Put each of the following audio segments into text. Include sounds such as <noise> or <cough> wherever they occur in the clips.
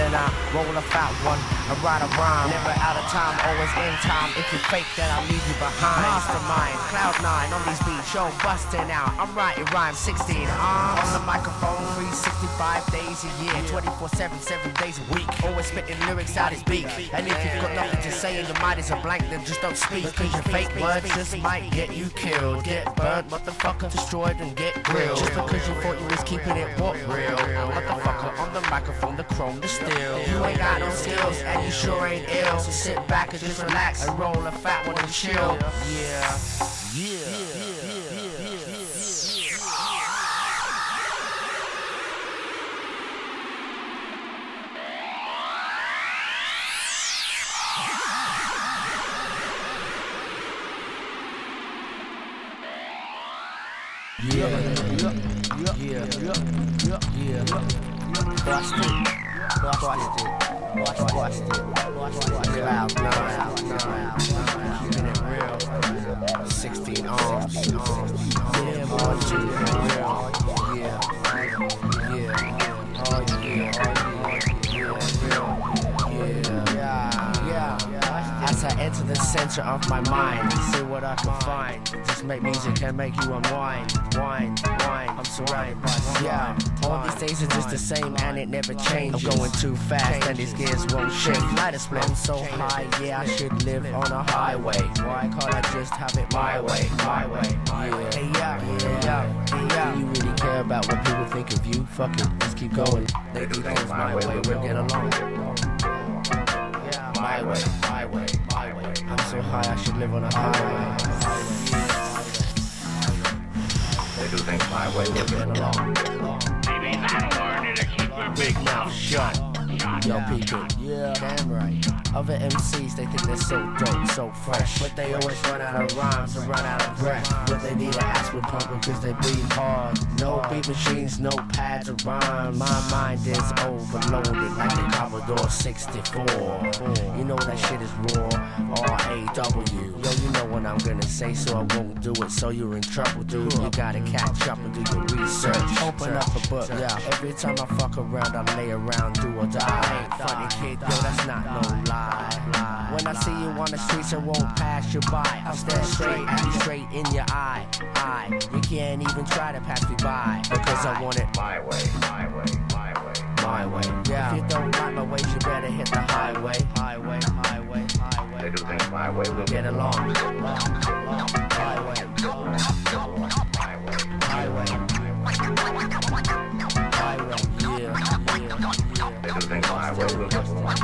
then I roll a fat one, I write a rhyme. Never out of time, always in time. If you fake, then I'll leave you behind. Uh-huh. Mastermind, cloud nine on these beats, show busting out. I'm writing rhymes 16 arms on the microphone, 365 days a year, 24 7, 7 days a week. Always spitting lyrics out his beak. And if you've got nothing to say and your mind is a blank, then just don't speak. Cause your fake words just might get you killed. Get burnt, motherfucker, destroyed and get grilled. Just because you thought you was keeping it what real. Motherfucker on the microphone, the chrome, the steel. You ain't got no skills and you sure ain't ill. So sit back and just relax and roll a fat one and chill. Yeah. Yeah. Yeah, yeah, yeah, yeah, yeah, yeah. Bust it, bust it, bust, bust it, bust it. Cloud nine, nine, keeping it real. Sixteen arms, yeah, boy, keeping it real. Yeah, yeah, yeah, oh yeah, yeah, yeah, yeah. As I enter the center of my mind, see what I can find. Just make music and make you unwind, wine. I'm surrounded by yeah. All these days are just the same and it never changes. I'm going too fast and these gears won't shake. Light a split. I'm so high, yeah, I should live on a highway. Why can't I just have it my way, my way, my? Hey yeah, yeah, yeah. Do you really care about what people think of you? Fuck it, let's keep going. They do things my way, we'll get along. Yeah, my way, my way, my way. I'm so high, I should live on a highway. They do things my way, we'll get along. Big mouth shut. Yo, people, yeah, damn right. Other MCs, they think they're so dope, so fresh. But they always run out of rhymes and run out of breath. But they need an aspirin pump because they breathe hard. Machines, no pads or rhymes. My mind is overloaded like the Commodore 64. You know that shit is raw, R-A-W. Yo, you know what I'm gonna say, so I won't do it. So you're in trouble, dude. You gotta catch up and do your research. Open up a book, yeah. Every time I fuck around, I lay around, do or die. I ain't funny kid, yo, that's not no lie. When I see you on the streets, I won't pass you by. I'll stare straight at you, straight in your eye. Eye, you can't even try to pass me by because I want it My way, my way, my way. my way. Yeah. If you don't like my ways, you better hit the highway, highway, highway, highway. They do things my way, we'll Get along, highway, highway. highway, highway. Yeah, yeah, They do things my way, we'll get along. yeah.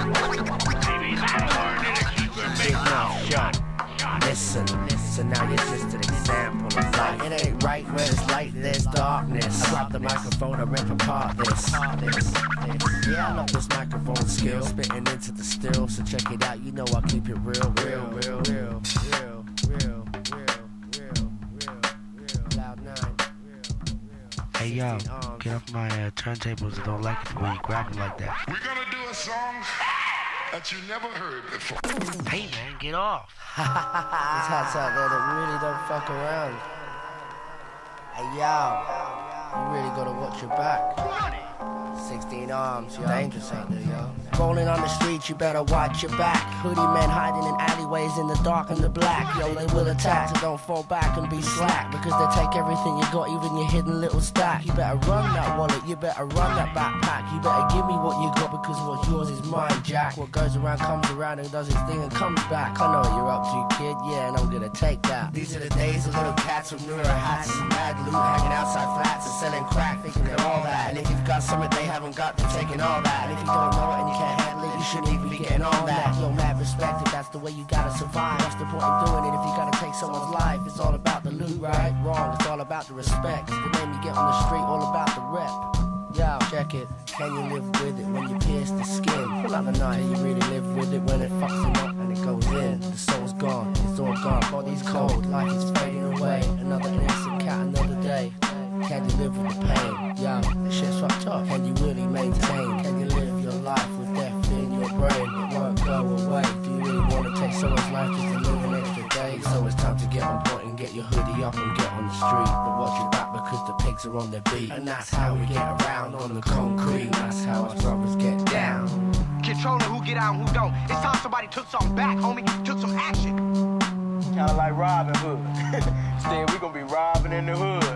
Big mouth shut. Listen, so now you're just an example example of light. It ain't right where it's light, there's darkness. I drop the microphone, I rip apart this. Yeah, I love this microphone skill. Spitting into the still, so check it out. You know I keep it real, real, real, real. Hey yo, um, get off my uh, turntables. I don't like it when you grab them like that. We're gonna do a song that you never heard before. Hey man, get off. There's hats out there that really don't fuck around. Hey yo, you really gotta watch your back. 16 arms, yo. Dangerous out there, yo. Rolling on the streets, you better watch your back. Hoodie men hiding in alleyways in the dark and the black. Yo, they will attack, so don't fall back and be slack. Because they take everything you got, even your hidden little stack. You better run that wallet, you better run that backpack. You better give me what you got because what's yours is mine, Jack. What goes around comes around and does its thing and comes back. I know what you're up to, kid, yeah, and I'm gonna take that. These are the days of little cats with mirror hats and mad loot hanging outside flats and selling crack, thinking they're all that. And if you've got something they haven't got, they're taking all that. If you don't know it and you can't handle it, you shouldn't even be getting on that. Yo, mad respect if that's the way you gotta survive. What's the point in doing it if you gotta take someone's life? It's all about the loot, right? Wrong, it's all about the respect. It's the name you get on the street, all about the rep. Yo, check it. Can you live with it when you pierce the skin? Pull out the. Can you really live with it when it fucks him up and it goes in? The soul's gone, it's all gone. Body's cold, life is fading away. Another innocent cat, another day. Can you live with the pain? Yo, this shit's fucked up. Can you really maintain? Can you live your life with death in your brain? It won't go away. Do you really wanna take someone's life just to live an extra day? So it's time to get on point and get your hoodie up and get on the street. But watch your back because the pigs are on their beat. And that's how we get around on the concrete. That's how us brothers get down. Controlling who get out and who don't. It's time somebody took something back, homie. Took some action. Kinda like Robin Hood. <laughs> Instead, we gonna be robbing in the hood. <laughs>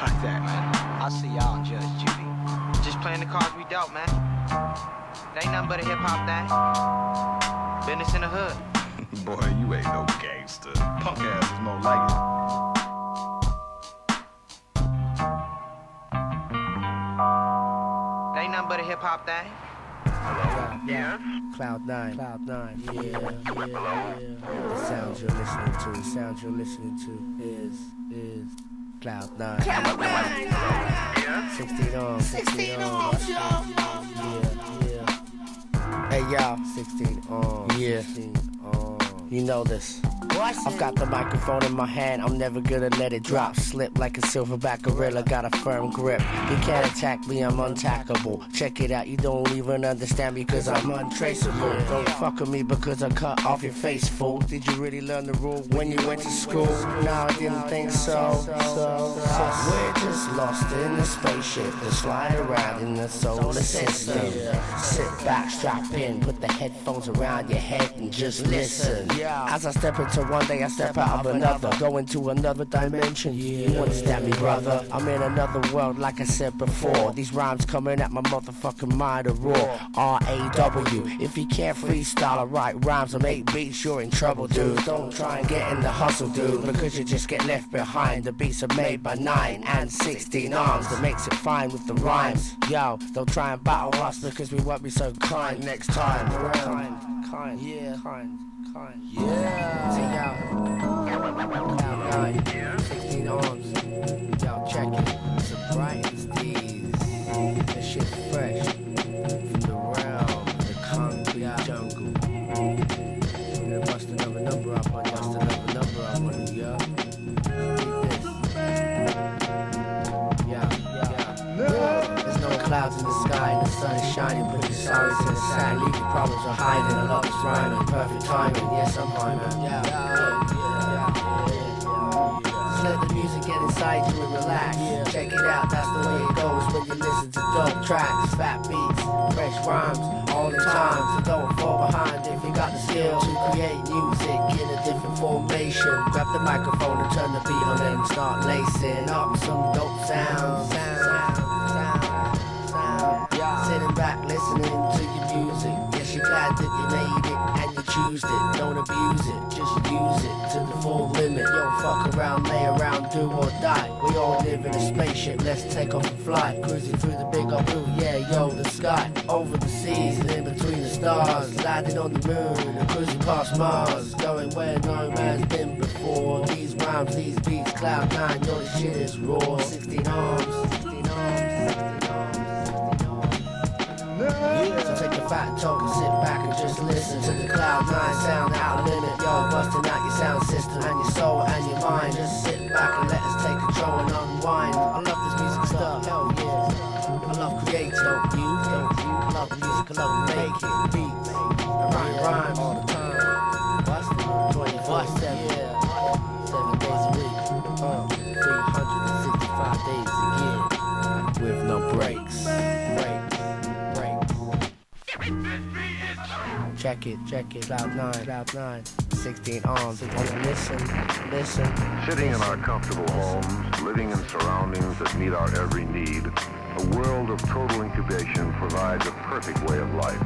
Fuck that, man. I'll see y'all in Judge Judy. Just playing the cards we dealt, man. It ain't nothing but a hip hop thing. Business in the hood. <laughs> Boy, you ain't no gangster. Punk ass is more like it. It ain't nothing but a hip hop thing. Yeah, Cloud nine, Cloud nine. Yeah, yeah, yeah. The sounds you're listening to, the sounds you're listening to is is Cloud nine. Cloud nine. Yeah. Sixteen on, sixteen on. Yeah, yeah. Hey y'all, sixteen on. Yeah. 16 on. You know this. I've got the microphone in my hand, I'm never gonna let it drop. Slip like a silverback gorilla, got a firm grip. You can't attack me, I'm untackable. Check it out, you don't even understand because I'm untraceable. Don't fuck with me because I cut off your face, fool. Did you really learn the rule when you went to school? No, I didn't think so. So, so we're just lost in a spaceship that's flying around in the solar system. Sit back, strap in, put the headphones around your head and just listen. As I step into one day, I step out of another, go into another dimension. You understand me, brother? I'm in another world, like I said before. These rhymes coming at my motherfucking mind are raw. R A W. If you can't freestyle or write rhymes or make beats, you're in trouble, dude. Don't try and get in the hustle, dude, because you just get left behind. The beats are made by nine and sixteen arms that makes it fine with the rhymes. Yo, don't try and battle us because we won't be so kind next time around. Kind, kind, yeah, kind, yeah. Cloud nine, sixteen arms. Shining, but the sorry to the sand. Your problems are hiding. I love this rhyming, perfect timing. Yes, I'm rhyming. Yeah, yeah, yeah, yeah. Just let the music get inside you and relax. Check it out, that's the way it goes when you listen to dope tracks, fat beats, fresh rhymes all the time. So don't fall behind if you got the skill to create music in a different formation. Grab the microphone and turn the beat on and start lacing up some dope sounds. Choose it. Don't abuse it, just use it to the full limit. Yo, fuck around, lay around, do or die. We all live in a spaceship, let's take off and fly. Cruising through the big old blue, yeah, yo, the sky. Over the seas and in between the stars. Landing on the moon and cruising past Mars. Going where no man's been before. These rhymes, these beats, cloud nine, yo, this shit is raw. 16 arms, 16 arms, A fat talk and sit back and just listen to the cloud nine sound out limit. Yo, busting out your sound system and your soul and your mind. Just sit back and let us take control and unwind. I love this music stuff, hell yeah. I love creating, don't you? Don't you? I love music, I love making beats. I write rhymes all the time. Check it, check it. Cloud nine, cloud nine. 16 arms. And listen, listen. Sitting in our comfortable homes, living in surroundings that meet our every need, a world of total incubation provides a perfect way of life.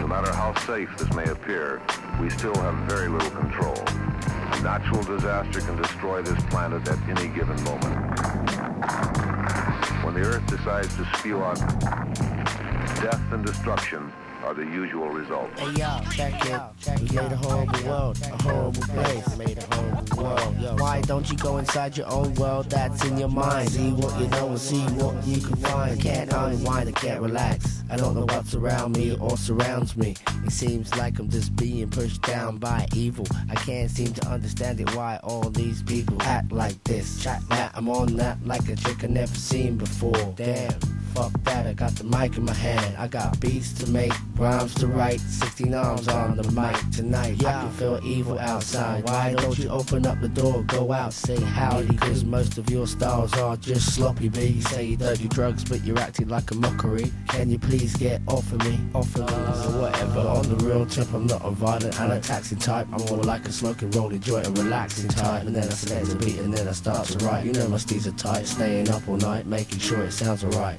No matter how safe this may appear, we still have very little control. A Natural disaster can destroy this planet at any given moment. When the Earth decides to spew out death and destruction are the usual results. Hey yo, check it. We made a horrible world, a horrible place. Made a horrible world. Why don't you go inside your own world that's in your mind? See what you know and see what you can find. Can't unwind, I can't relax. I don't know what's around me or surrounds me. It seems like I'm just being pushed down by evil. I can't seem to understand it why all these people act like this. Chat that I'm on that like a trick I never seen before. Damn. Fuck that, I got the mic in my hand. I got beats to make, rhymes to write, 16 arms on the mic tonight. Yeah. I can feel evil outside. Why don't you open up the door, go out, say howdy? Cause most of your styles are just sloppy, B. You say you don't do drugs, but you're acting like a mockery. Can you please get off of me? Off of me, or whatever. On the real tip, I'm not a violent and a taxing type. I'm more like a smoking, rolling joint, and relaxing type. And then I select the beat and then I start to write. You know my steeds are tight, staying up all night, making sure it sounds alright.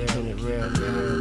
Yeah. it real, real.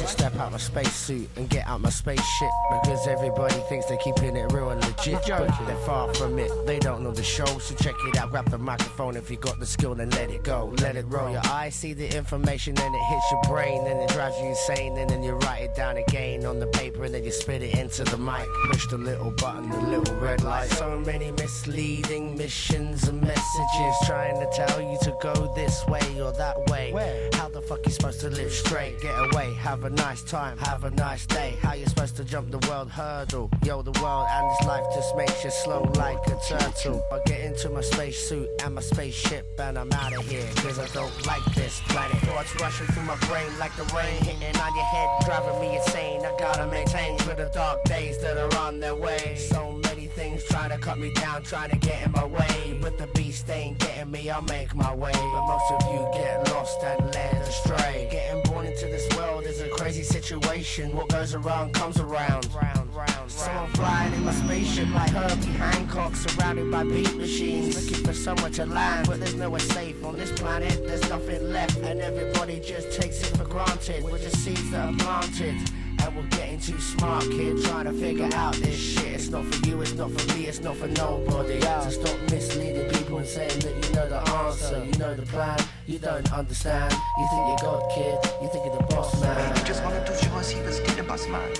Just step out my spacesuit and get out my spaceship because everybody thinks they're keeping it real and legit, but they're far from it. They don't know the show, so check it out. Grab the microphone if you got the skill, then let it go. Let it roll. Your eyes see the information, then it hits your brain, then it drives you insane, and then you write it down again on the paper, and then you spit it into the mic. Push the little button, the little red light. So many misleading missions and messages trying to tell you to go this way or that way. How the fuck you supposed to live straight? Get away, have a nice time, have a nice day. How you supposed to jump the world hurdle? Yo, the world and this life just makes you slow like a turtle. I get into my spacesuit and my spaceship and I'm out of here. Cause I don't like this planet. Thoughts rushing through my brain like the rain hitting on your head, driving me insane. I gotta maintain for the dark days that are on their way. So many things trying to cut me down, trying to get in my way. But the beast ain't getting me, I'll make my way. But most of you get lost and led astray. Getting born into this world is a crazy situation. What goes around comes around. Round, round, So I'm flying in my spaceship like Herbie Hancock, surrounded by beat machines, looking for somewhere to land. But there's nowhere safe on this planet. There's nothing left, and everybody just takes it for granted. We're just seeds that are planted. And we're getting too smart, kid, trying to figure out this shit. It's not for you, it's not for me, it's not for nobody. So stop misleading people and saying that you know the answer, you know the plan, you don't understand. You think you're God, kid, you think you're the boss man. He just wanted to show us he was still the boss man.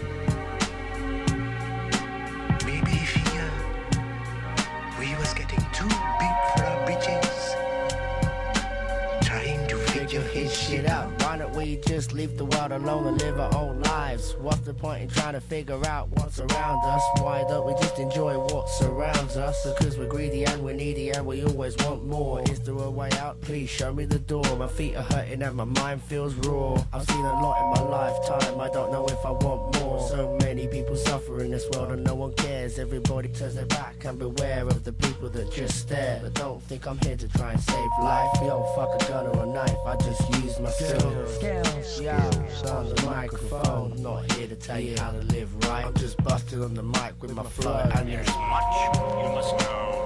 Maybe he feared we was getting too big for our britches. Trying to figure his shit out. We just leave the world alone and live our own lives? What's the point in trying to figure out what's around us? Why don't we just enjoy what surrounds us? Because we're greedy and we're needy and we always want more. Is there a way out? Please show me the door. My feet are hurting and my mind feels raw. I've seen a lot in my lifetime. I don't know if I want more. One. Everybody turns their back and beware of the people that just stare. But don't think I'm here to try and save life. Yo, fuck a gun or a knife. I just use my skills. Skills. Yeah, on the microphone. Not here to tell you how to live right. I'm just busting on the mic with my flow. And There's much you must know,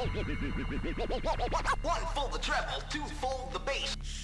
One for the treble, two for the bass.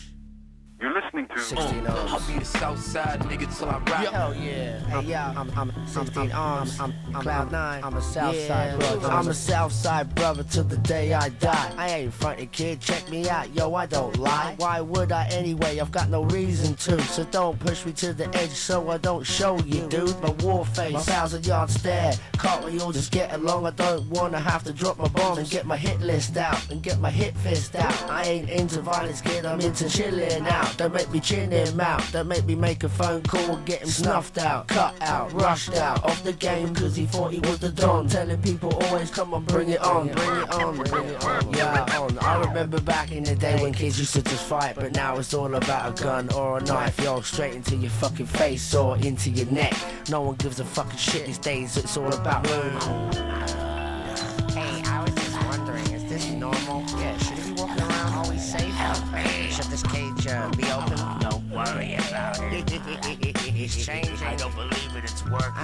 You're listening to 16 I'll arms. be the south side nigga till I rock. Hell yeah. Hey, yeah. I'm, I'm, 16 arms. I'm, I'm, Cloud 9. I'm a Southside brother. I'm a Southside brother till the day I die. I ain't frontin' kid. Check me out. Yo, I don't lie. Why would I anyway? I've got no reason to. So don't push me to the edge so I don't show you, dude. My war face. My thousand yard stare. Can't we all just get along? I don't wanna have to drop my bombs and get my hit list out and get my hit fist out. I ain't into violence, kid. I'm into chillin' out. Don't make me chin him out. That make me make a phone call, get him snuffed out, cut out, rushed out off the game cause he thought he was the Don. Telling people always come on, bring it on, bring it on, bring it on. Yeah, on. I remember back in the day when kids used to just fight, but now it's all about a gun or a knife, yo, straight into your fucking face or into your neck. No one gives a fucking shit these days, it's all about Hey,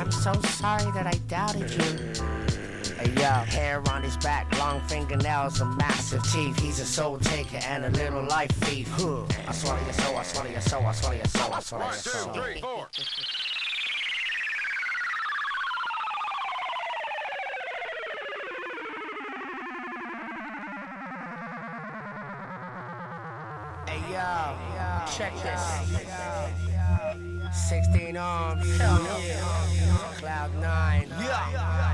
I'm so sorry that I doubted you. Hey, yo, hair on his back, long fingernails, and massive teeth. He's a soul taker and a little life thief. Huh. I swallow your soul, I swallow your soul, I swallow your soul, I swallow your soul. One, two, three, four. Hey yo, check this. 16 arms. Yeah. Cloud 9. Yeah.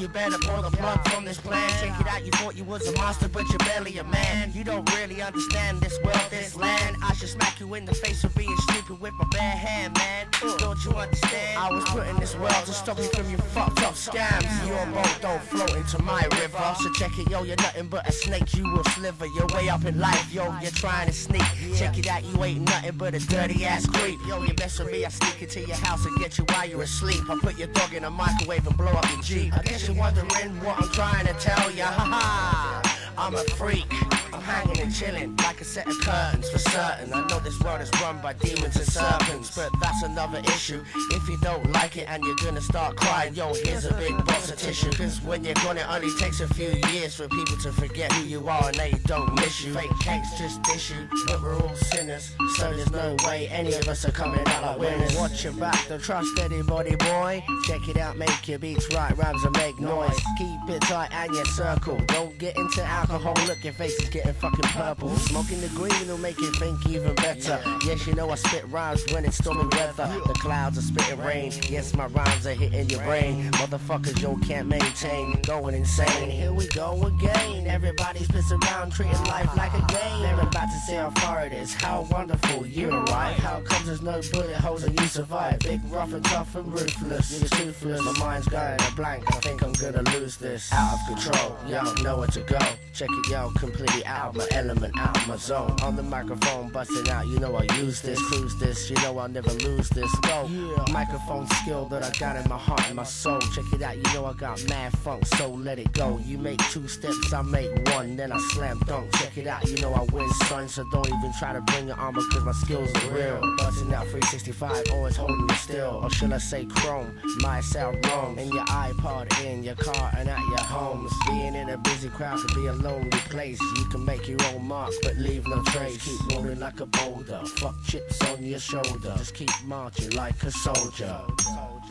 You better pull the plug from this plan. Check it out, you thought you was a monster, but you're barely a man. You don't really understand this world, this land. I should smack you in the face for being stupid with my bare hand, man. Don't you understand? I was put in this world to stop you from your fucked up scams. Your boat don't float into my river. So check it, yo, you're nothing but a snake, you will sliver. You're way up in life, yo, you're trying to sneak. Check it out, you ain't nothing but a dirty ass creep. Yo, you mess with me, I sneak into your house and get you while you're asleep. I put your dog in a microwave and blow up your Jeep. I guess you're wondering what I'm trying to tell ya. Ha ha. I'm a freak. I'm hanging and chilling like a set of curtains for certain. I know this world is run by demons and serpents, but that's another issue. If you don't like it and you're gonna start crying, yo, here's a big box of tissue. Cause when you're gone, it only takes a few years for people to forget who you are and they don't miss you. Fake cakes just you, but we're all sinners. So there's no way any of us are coming out like winners. Watch your back, don't trust anybody, boy. Check it out, make your beats right, rhymes and make noise. Keep it tight and your circle. Don't get into alcohol, look, your face is getting fucking purple. Smoking the green will make you think even better. Yes, you know I spit rhymes when it's stormy weather. The clouds are spitting rain. Yes, my rhymes are hitting your brain. Motherfuckers, yo, can't maintain. Going insane. Here we go again. Everybody's pissed around, treating life like a game. They're about to say how far it is. How wonderful you arrive. How comes there's no bullet holes and you survive? Big, rough, and tough and ruthless. You're toothless. My mind's going a blank. I think I'm gonna lose this. Out of control. Yo, nowhere to go. Check it, yo, completely out my element, out my zone. On the microphone, busting out. You know I use this, cruise this. You know I'll never lose this. Go. Yeah. Microphone skill that I got in my heart and my soul. Check it out. You know I got mad funk, so let it go. You make two steps, I make one, then I slam dunk. Check it out. You know I win, son. So don't even try to bring your armor, cause my skills are real. Busting out 365, always holding you still. Or should I say chrome? my sound wrong. In your iPod, in your car, and at your homes. Being in a busy crowd can be a lonely place. You can make your own mark, but leave no trace. Keep rolling like a boulder. Fuck chips on your shoulder. Just keep marching like a soldier.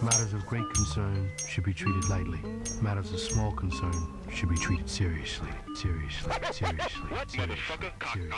Matters of great concern should be treated lightly. Matters of small concern should be treated seriously. Seriously. Seriously. Seriously. Seriously.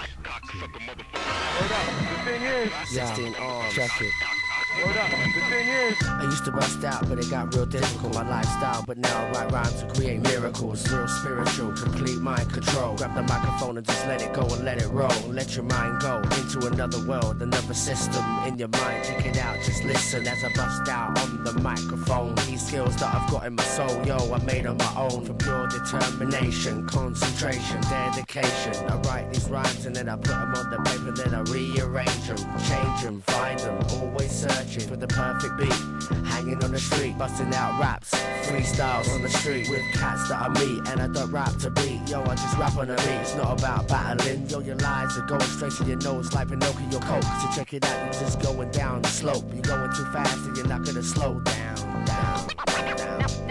Hold up. The thing is, 16 arms. Check it. I used to bust out, but it got real difficult. My lifestyle, but now I write rhymes to create miracles. Real spiritual, complete mind control. Grab the microphone and just let it go and let it roll. Let your mind go into another world, another system in your mind. Check it out, just listen as I bust out on the microphone. These skills that I've got in my soul, yo, I made on my own. From pure determination, concentration, dedication. I write these rhymes and then I put them on the paper, then I rearrange them, change them, find them. Always searching for the perfect beat. Hanging on the street, busting out raps, freestyles on the street with cats that I meet. And I don't rap to beat, yo, I just rap on the beat. It's not about battling, yo, your lies are going straight to your nose like Pinocchio Coke. So check it out, you're just going down the slope. You're going too fast and you're not gonna slow down, down, down.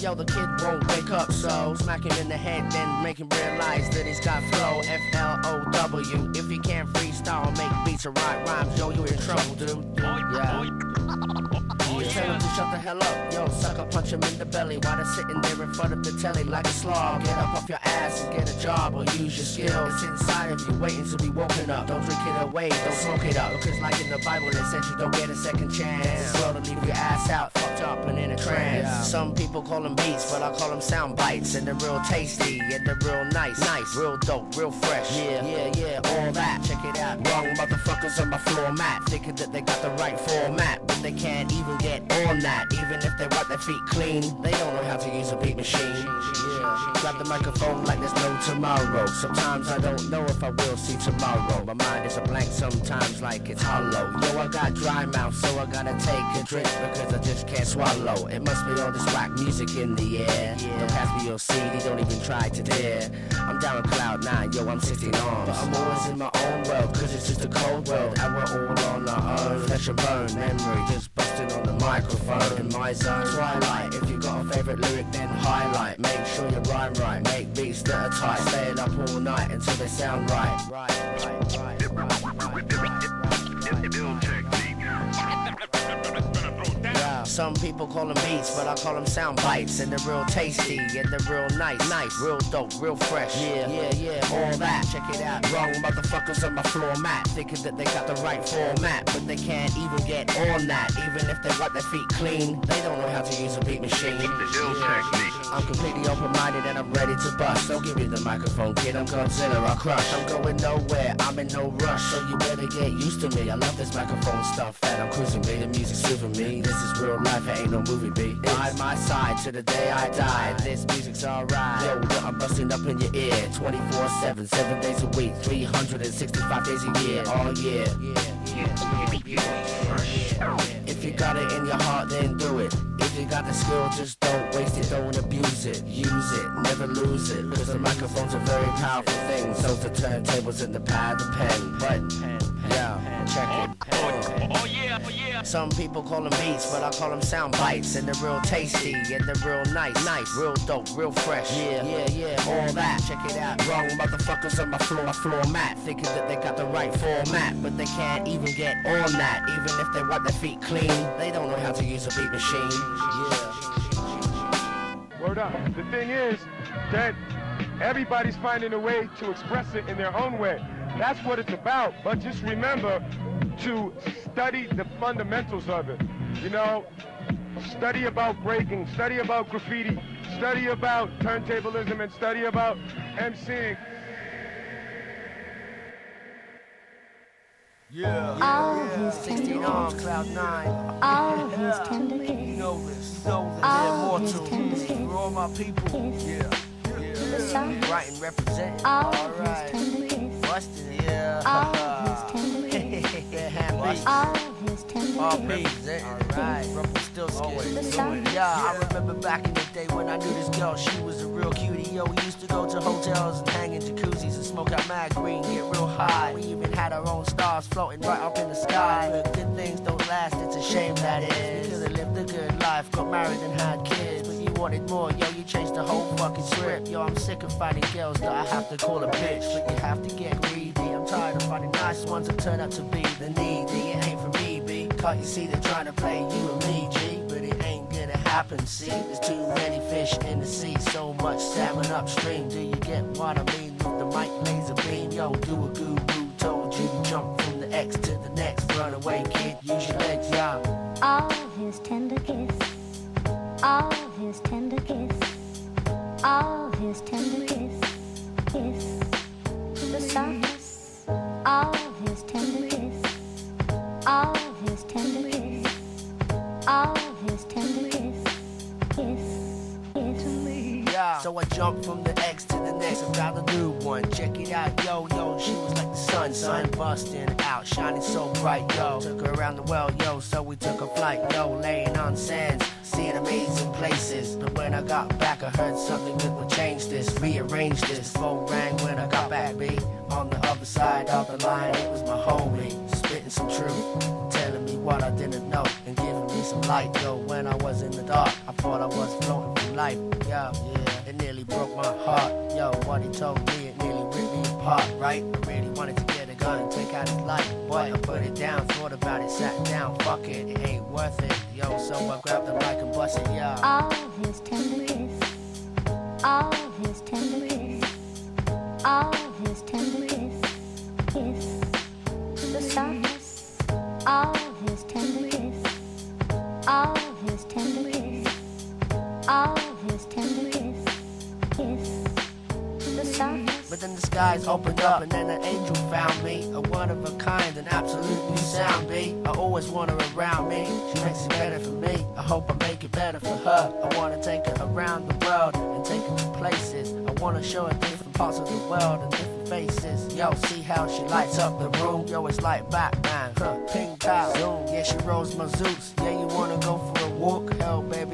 Yo, the kid won't wake up, so smack him in the head, then make him realize that he's got flow. F L O W. If he can't freestyle, make beats or write rhymes, yo, you in trouble, dude. Yeah. Tell them to shut the hell up. Yo, sucker, punch him in the belly while they're sitting there in front of the telly like a slob. Get up off your ass and get a job or use your skills. It's inside of you waiting to be woken up. Don't drink it away, don't smoke it up. Because like in the Bible, it says you don't get a second chance. Well, to leave your ass out, fucked up and in a trance. Some people call them beats, but I call them sound bites. And they're real tasty, and they're real nice. Nice, real dope, real fresh. Yeah, yeah, yeah, all that. Check it out. Wrong motherfuckers on my floor mat. Thinking that they got the right format, but they can't even get on that. Even if they wipe their feet clean, they don't know how to use a beat machine. Grab the microphone like there's no tomorrow. Sometimes I don't know if I will see tomorrow. My mind is a blank sometimes like it's hollow. Yo, I got dry mouth, so I gotta take a drink because I just can't swallow. It must be all this rock music in the air. Don't pass me your CD, don't even try to dare. I'm down on cloud nine, yo, I'm 16 arms. But I'm always in my own world, cause it's just a cold world. And we're all on our own. Flesh and bone, memory just on the microphone. In my zone, twilight. If you got a favorite lyric, then highlight. Make sure you rhyme right. Make beats that are tight. Stay it up all night until they sound right. Right, right, right, right, right, Yeah, some people call them beats, but I call them sound bites. And they're real tasty, and they're real nice. Nice, real dope, real fresh. Yeah, yeah, yeah, all that. Check it out. Wrong motherfuckers on my floor mat. Thinking that they got the right format, but they can't even get on that. Even if they wipe their feet clean, they don't know how to use a beat machine. Yeah. I'm completely open-minded and I'm ready to bust. Don't give me the microphone, kid. I'm Godzilla. I crush. I'm going nowhere. I'm in no rush, so you better get used to me. I love this microphone stuff, and I'm cruising me. The music's soothing me. This is real life. It ain't no movie beat. By my side to the day I die. This music's alright. Yo, I'm busting up in your ear. 24/7, seven days a week, 365 days a year, all year. If you got it in your heart, then do it. You got the skill, just don't waste it, don't abuse it. Use it, never lose it. Cause the microphone's a very powerful thing. So's the turntables and the pad, the pen. But, yeah, check it. Oh, yeah, oh, yeah. Some people call them beats, but I call them sound bites. And they're real tasty, and they're real nice. Nice, real dope, real fresh. Yeah, yeah, yeah, all that. Check it out. Wrong motherfuckers on my floor, my floor mat. Thinking that they got the right format, but they can't even get on that. Even if they wipe their feet clean, they don't know how to use a beat machine. Yeah. Word up. The thing is that everybody's finding a way to express it in their own way. That's what it's about. But just remember to study the fundamentals of it. You know, study about breaking, study about graffiti, study about turntablism, and study about MCing. Yeah. All yeah. his 16 tender arms, kiss. cloud nine. All his tender You know this. You know All this. his They're tender immortal. kiss. For all my people. Kiss. Yeah. The softest. Right and representing. All Alright. his tender kiss. Busted, yeah. All <laughs> his tender kiss. yeah, hand All his tender All kiss. representing. Alright. Rumpelstiltskin. The softest. Yeah, I remember back in the day when I knew this girl, she was a real cutie. Yo, we used to go to hotels and hang in jacuzzis and smoke out mad green, get real high. We even had our own stars floating right up in the sky. Look, good things don't last, it's a shame that is. We could've lived a good life, got married and had kids. Wanted more, yo, you changed the whole fucking script. Yo, I'm sick of finding girls that I have to call a bitch. But you have to get greedy. I'm tired of finding nice ones that turn out to be the needy. It ain't for me, B. Can't you see they're trying to play you and me, G? But it ain't gonna happen, see? There's too many fish in the sea, so much salmon upstream. Do you get what I mean? With the mic laser beam, yo, do a guru told you jump from the X to the next. Run away, kid, use your legs, yeah. All his tender kiss. All his tender kiss. All his tender kiss. Kiss. The softest. All his tender kiss. All his tender kiss. All So I jumped from the X to the next and found a new one. Check it out, yo, yo. She was like the sun, sun busting out, shining so bright, yo. Took her around the world, yo. So we took a flight, yo, laying on sands, seeing amazing places. But when I got back, I heard something that would change this, rearrange this. Phone rang when I got back, B. On the other side of the line, it was my homie, spitting some truth, telling me what I didn't know and giving me some light, yo. When I was in the dark, I thought I was floating through life, yeah, yeah. Broke my heart, yo. What he told me, it nearly ripped me apart, right? I really wanted to get a gun, take out his life. Boy, I put it down, thought about it, sat down, fuck it, it ain't worth it. Yo, so I grabbed the mic and bust it, yo. All his tender kiss, all his tender kiss, all his tender kiss, opened up and then an angel found me. A one of a kind and absolutely sound B. I always want her around me. She makes it better for me. I hope I make it better for her. I wanna take her around the world and take her to places. I wanna show her different parts of the world and different faces. Yo, see how she lights up the room. Yo, it's like Batman. Huh, pink pow. Zoom. Yeah, she rolls my Zeus. Yeah, you wanna go for a walk? Hell, baby,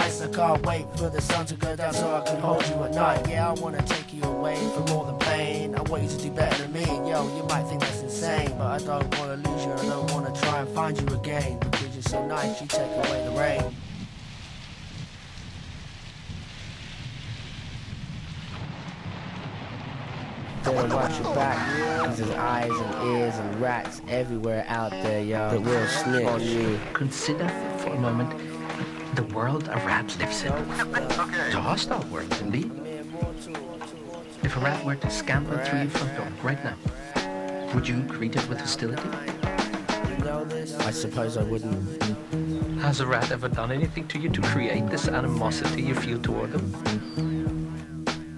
you're nice. I can't wait for the sun to go down so I can hold you at night. Yeah, I wanna take you away from all the pain. I want you to do better than me. Yo, you might think that's insane, but I don't wanna lose you. I don't wanna try and find you again because you're so nice. You take away the rain. Better watch your back, cause there's eyes and ears and rats everywhere out there, yo. That will snitch on you. Consider for a moment the world a rat lives in. It's a hostile world, indeed. If a rat were to scamper through your front door right now, would you greet it with hostility? I suppose I wouldn't. Has a rat ever done anything to you to create this animosity you feel toward them?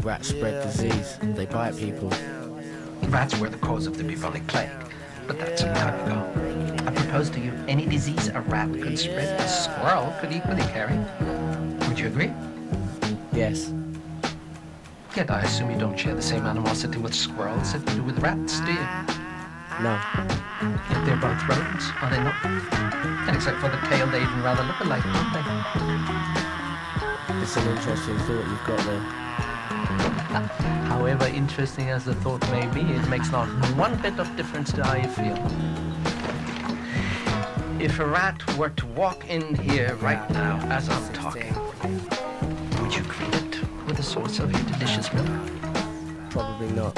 Rats spread disease. They bite people. Rats were the cause of the bubonic plague, but that's some time ago. I propose to you any disease a rat could spread, a squirrel could equally carry. Would you agree? Yes. Yet I assume you don't share the same animosity with squirrels that you do with rats, do you? No. Yet they're both rodents, are they not? And except for the tail, they even rather look alike, don't they? It's an interesting thought you've got there. However interesting as the thought may be, it makes not one bit of difference to how you feel. If a rat were to walk in here right now as I'm talking, would you greet it with a source of your delicious milk? Probably not.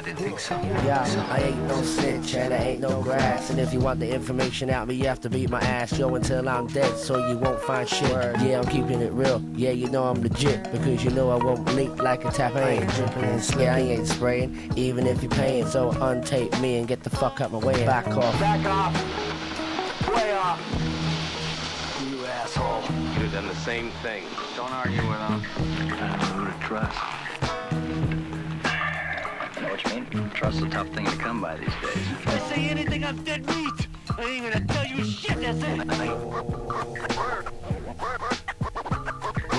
I didn't think so. Yeah, I ain't no snitch and I ain't no grass. And if you want the information out me, you have to beat my ass, yo, until I'm dead, so you won't find shit. Yeah, I'm keeping it real. Yeah, you know I'm legit because you know I won't leak like a tap. I ain't dripping and slick. Yeah, I ain't spraying, even if you're paying. So untape me and get the fuck out my way. and Back off. Back off. Way off. You asshole. You'd have done the same thing. Don't argue with him. Who to trust? What? Trust's a tough thing to come by these days. If I say anything, I'm dead meat. I ain't gonna tell you shit, that's it.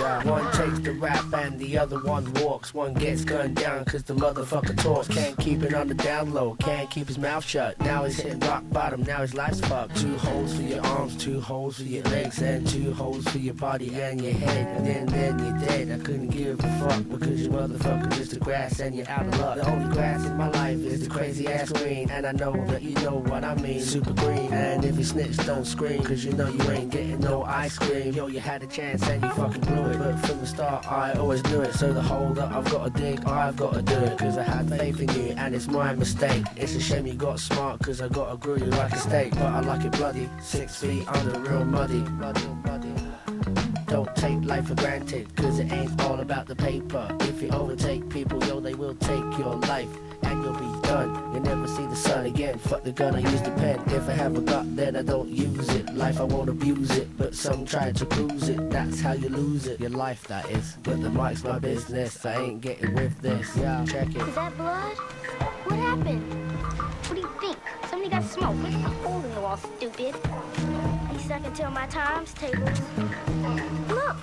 One takes the rap and the other one walks. One gets gunned down cause the motherfucker talks. Can't keep it on the down low, can't keep his mouth shut. Now he's hitting rock bottom, now his life's fucked. Two holes for your arms, two holes for your legs, and two holes for your body and your head. And then, then you're dead. I couldn't give a fuck because your motherfucker just the grass and you're out of luck. The only grass in my life is the crazy ass green. And I know that you know what I mean. Super green. And if you snitch, don't scream cause you know you ain't getting no ice cream. Yo, you had a chance and you fucking blew it. But from the start, I always knew it. So the hole that I've got to dig, I've got to do it. Cause I had faith in you and it's my mistake. It's a shame you got smart cause I got to grew you like a steak. But I like it bloody. Six feet under, real muddy. Bloody, bloody. Don't take life for granted, cause it ain't all about the paper. If you overtake people, yo, they will take your life, and you'll be done. You'll never see the sun again. Fuck the gun, I use the pen. If I have a gut, then I don't use it. Life, I won't abuse it, but some try to cruise it. That's how you lose it. Your life, that is. But the mic's my business, I ain't getting with this. Yeah, check it. Is that blood? What happened? What do you think? Somebody got smoked. Look at the hole in the wall, stupid. At least I can my times tables. Look!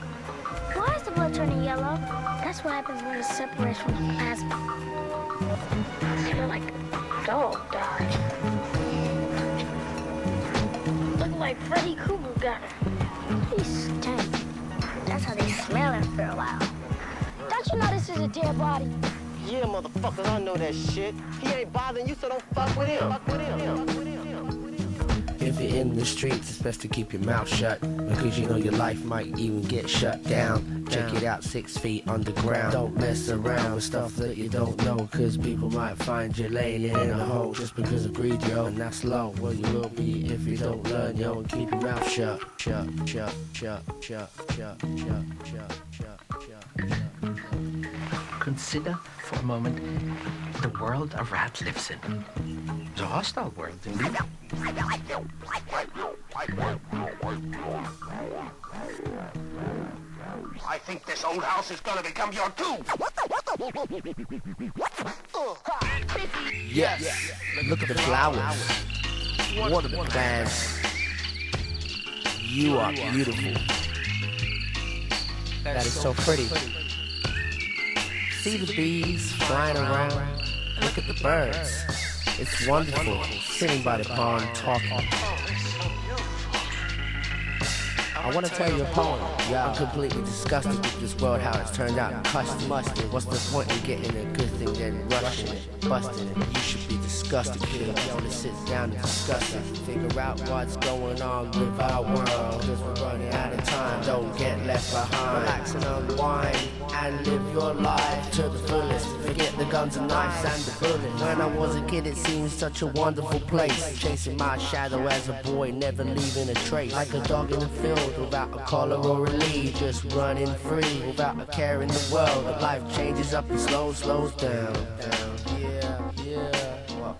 Why is the blood turning yellow? That's what happens when it separates from the plasma. Feel like dog died. Look like Freddy Krueger got her. He stank. That's how they smell after a while. Don't you know this is a dead body? Yeah, motherfuckers, I know that shit. He ain't bothering you, so don't fuck with him. Fuck with him. Fuck with him. If you're in the streets, it's best to keep your mouth shut. Because you know your life might even get shut down. Check it out six feet underground. Don't mess around with stuff that you don't know. Cause people might find you laying in a hole just because of greed, yo. And that's low. Well, you will be if you don't learn, yo. And keep your mouth shut. Shut, shut, shut, shut, shut, shut, shut, shut, shut. Consider for a moment the world a rat lives in. It's a hostile world, indeed. I think this old house is gonna become your tomb. Yes. Look at the flowers. What are the plants? You are beautiful. That is so pretty. See the bees flying around. Look at the birds. It's wonderful sitting by the pond talking. I want to tell you a poem. Yeah, I'm completely disgusted with this world, how it's turned out. Custard, mustard. What's the point in getting a good thing, then rushing it, busting it? You should be disgusted, kid. You want to sit down and discuss it. Figure out what's going on with our world. Cause we're running out of time. Don't get left behind. Relax and unwind and live your life to the fullest. Forget the guns and knives and the bullets. When I was a kid, it seemed such a wonderful place. Chasing my shadow as a boy, never leaving a trace. Like a dog in the field without a collar or a lead. Just running free without a care in the world. But life changes up and slow, slows down. down.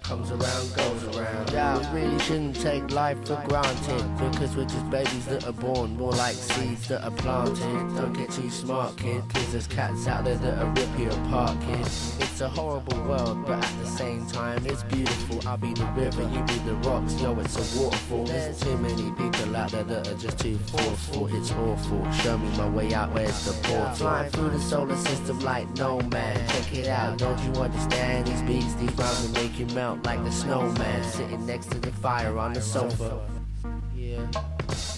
Yeah, yeah. What comes around goes around. Yeah, we really shouldn't take life for granted because we're just babies that are born, more like seeds that are planted. Don't get too smart, kid, cause there's cats out there that are rip you apart, kid. It's a horrible world, but at the same time, it's beautiful. I'll be the river, you be the rocks, yo, it's a waterfall. There's too many people out there that are just too forceful, it's awful. Show me my way out, where's the portal? Flying through the solar system like no man. Check it out, don't you understand? These beats, these rhymes will make you melt like the snowman sitting next to the fire on the sofa. Yeah,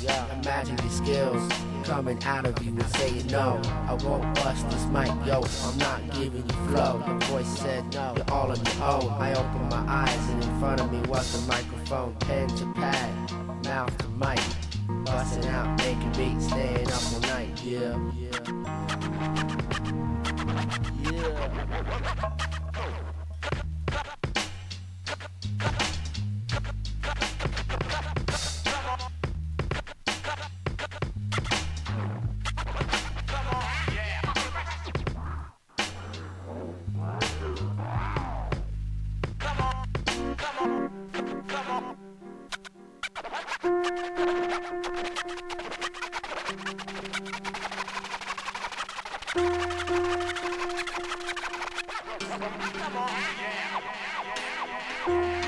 yeah. Imagine your skills coming out of you and saying no. I won't bust this mic, yo. I'm not giving you flow. The voice said no. You're all on your own. I opened my eyes and in front of me was the microphone, pen to pad, mouth to mic. Busting out, making beats, staying up all night. Yeah, yeah. Yeah. Yeah,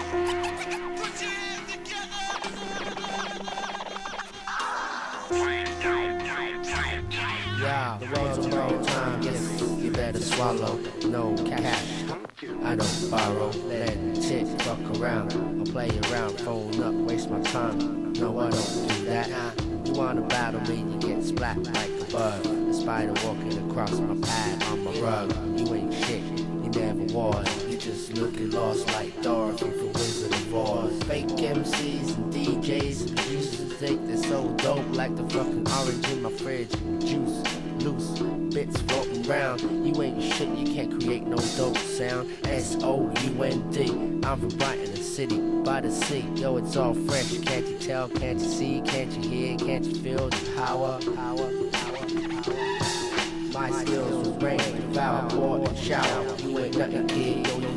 the a long time. Yes, you better swallow. No cash. I don't borrow. Let chick fuck around. I'll play around, phone up, waste my time. No, I don't do that. You wanna battle me, you get splat like a bug. A spider walking across my pad on my rug. You ain't shit, you never was. Looking lost like Dorothy from Wizard of Oz. Fake MCs and DJs used to think they're so dope, like the fucking orange in my fridge. Juice loose, bits floating round. You ain't shit, you can't create no dope sound. S O U N D. I'm from Brighton, the city by the sea. Yo, it's all fresh. Can't you tell? Can't you see? Can't you hear? Can't you feel the power? Power. power My skills was rain, devour, and shower. You ain't nothing, kid.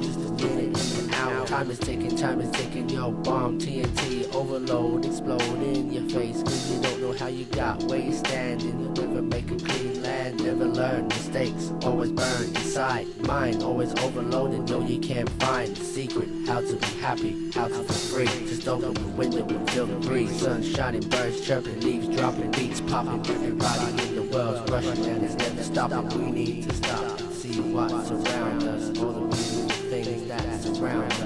Time is ticking, time is ticking. Yo, bomb, TNT, overload, explode in your face. Cause you don't know how you got where you standing. You'll never make a clean land, never learn mistakes. Always burn inside, mind always overloaded. No, you can't find the secret. How to be happy, how to be free. Just open the window and feel the breeze. Sun shining, birds chirping, leaves dropping, beats popping. Everybody in the world's rushing and it's never stopping. We need to stop and see what's around us. All the beautiful things that surround us.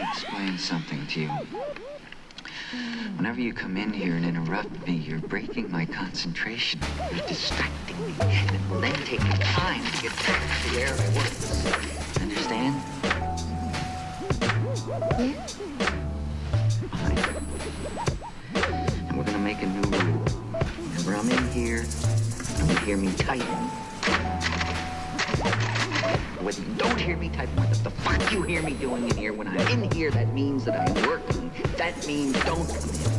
explain something to you. Whenever you come in here and interrupt me, you're breaking my concentration. You're distracting me. And it will then take me time to get back to where I was. Understand? Yeah. And we're gonna make a new rule. Whenever I'm in here, and you hear me typing. Whether you don't hear me typing, what the fuck you hear me doing in here, when I'm in here, that means that I'm working. That means don't come in.